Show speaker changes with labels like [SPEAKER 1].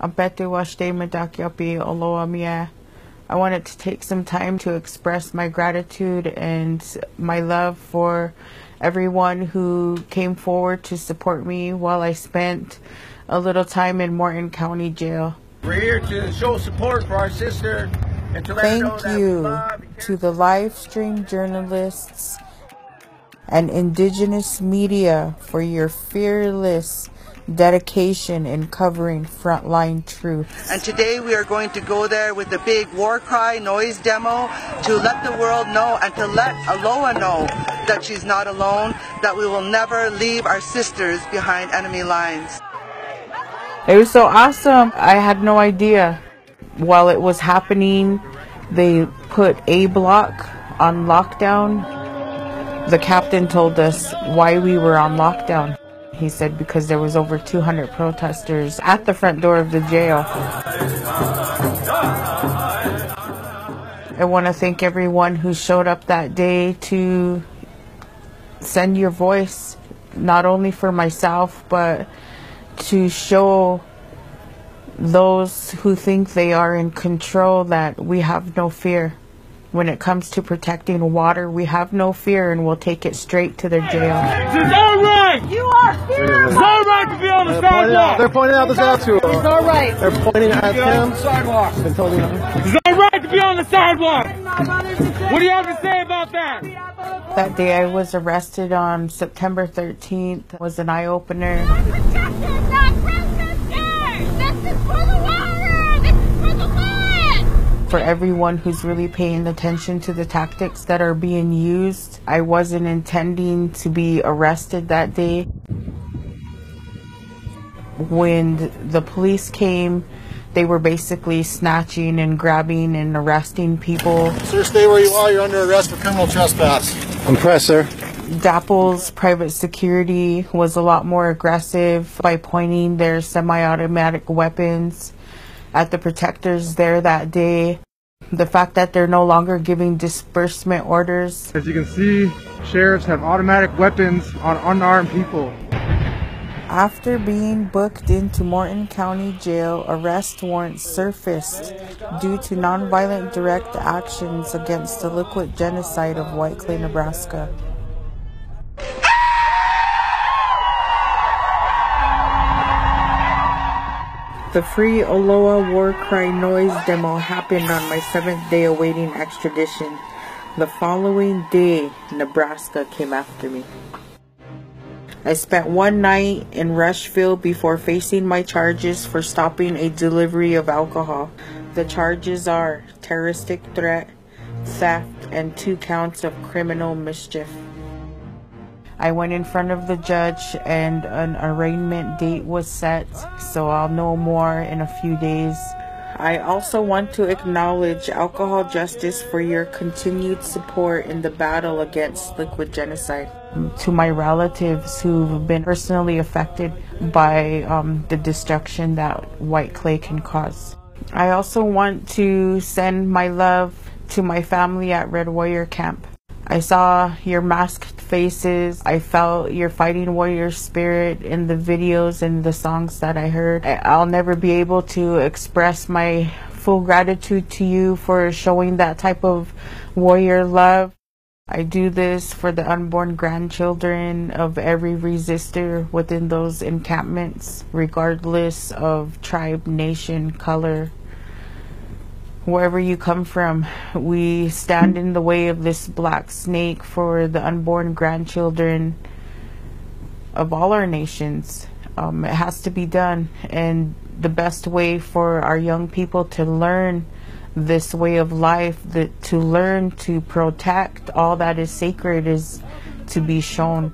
[SPEAKER 1] Ampete washte medakyapi oloa mia. I wanted to take some time to express my gratitude and my love for everyone who came forward to support me while I spent a little time in Morton County Jail.
[SPEAKER 2] We're here to show support for our sister and to let her know
[SPEAKER 1] Thank you to the live stream journalists and indigenous media for your fearless dedication in covering frontline truth.
[SPEAKER 3] And today we are going to go there with a big war cry noise demo to let the world know and to let Olowan know that she's not alone, that we will never leave our sisters behind enemy lines.
[SPEAKER 1] It was so awesome. I had no idea. While it was happening, they put A block on lockdown. The captain told us why we were on lockdown. He said because there was over 200 protesters at the front door of the jail. I want to thank everyone who showed up that day to send your voice, not only for myself, but to show those who think they are in control that we have no fear. When it comes to protecting water, we have no fear and we'll take it straight to their jail.
[SPEAKER 4] It's all right.
[SPEAKER 5] You are here.
[SPEAKER 4] It's all right to be on the
[SPEAKER 6] They're pointing out,
[SPEAKER 4] sidewalk.
[SPEAKER 6] they're pointing out this out to him.
[SPEAKER 5] It's all right.
[SPEAKER 6] They're pointing at him.
[SPEAKER 4] sidewalk.
[SPEAKER 6] Been told him.
[SPEAKER 4] It's all right to be on the sidewalk. What do you have to say about that?
[SPEAKER 1] That day I was arrested on September 13th It was an eye
[SPEAKER 7] For
[SPEAKER 1] everyone who's really paying attention to the tactics that are being used, I wasn't intending to be arrested that day. When the police came, they were basically snatching and grabbing and arresting people.
[SPEAKER 6] Sir, stay where you are. You're under arrest for criminal trespass. Impress, sir.
[SPEAKER 1] DAPL's private security was a lot more aggressive by pointing their semi automatic weapons at the protectors there that day. The fact that they're no longer giving disbursement orders.
[SPEAKER 8] As you can see, sheriffs have automatic weapons on unarmed people.
[SPEAKER 1] After being booked into Morton County Jail, arrest warrants surfaced due to nonviolent direct actions against the liquid genocide of Whiteclay, Nebraska. The Free Olowan War Cry noise demo happened on my seventh day awaiting extradition. The following day, Nebraska came after me. I spent one night in Rushville before facing my charges for stopping a delivery of alcohol. The charges are terroristic threat, theft, and two counts of criminal mischief. I went in front of the judge and an arraignment date was set, so I'll know more in a few days. I also want to acknowledge Alcohol Justice for your continued support in the battle against liquid genocide. To my relatives who've been personally affected by um, the destruction that Whiteclay can cause. I also want to send my love to my family at Red Warrior Camp. I saw your masked faces. I felt your fighting warrior spirit in the videos and the songs that I heard. I'll never be able to express my full gratitude to you for showing that type of warrior love. I do this for the unborn grandchildren of every resistor within those encampments, regardless of tribe, nation, color, wherever you come from, we stand in the way of this black snake for the unborn grandchildren of all our nations. Um, it has to be done, and the best way for our young people to learn this way of life, that to learn to protect all that is sacred, is to be shown.